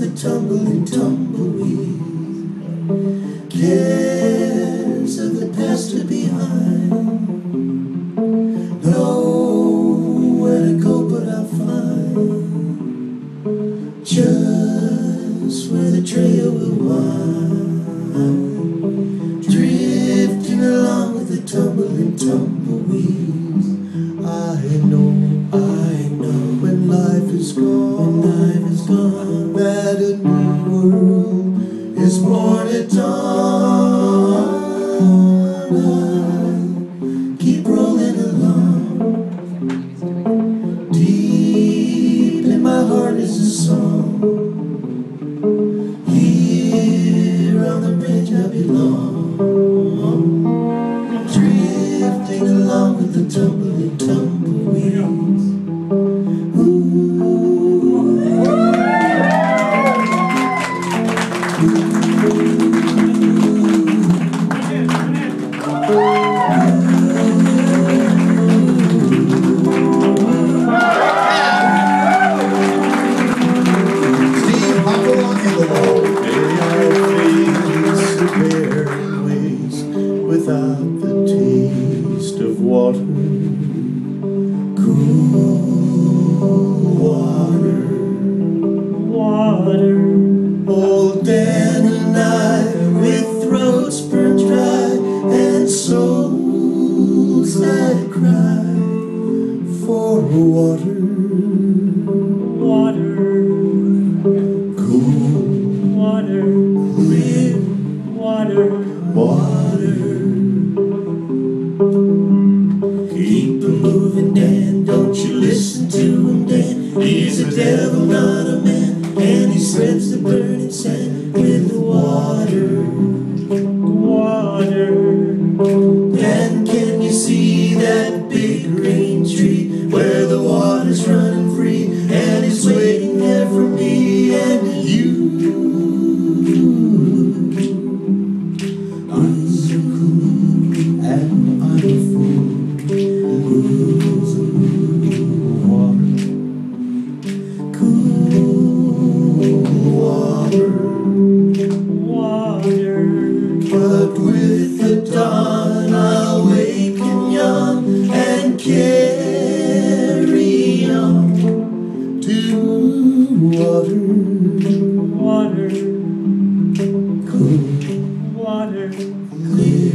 the tumbling tumbleweed. Cares of the past are behind. Nowhere to go but I'll find just where the trail will wind. Drifting along with the tumbling tumbleweeds. I know, I know when life is gone, belong. Drifting along with the tumbling tumbleweeds. Without the taste of water. Cool water. Water. Old Dan and I with throats burned dry and souls that cry for water. Water. Cool water, clear water, water. He's a devil, not a man, and he spreads the burning sand with the. Water. water, water, cool water, clear.